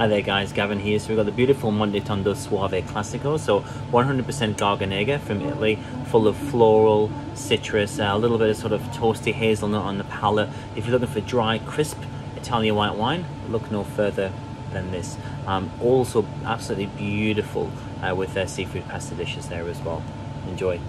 Hi there guys, Gavin here. So we've got the beautiful Monte Tondo Soave Classico. So 100% Garganega from Italy, full of floral, citrus, uh, a little bit of sort of toasty hazelnut on the palate. If you're looking for dry, crisp Italian white wine, look no further than this. Um, also absolutely beautiful uh, with their seafood pasta dishes there as well. Enjoy.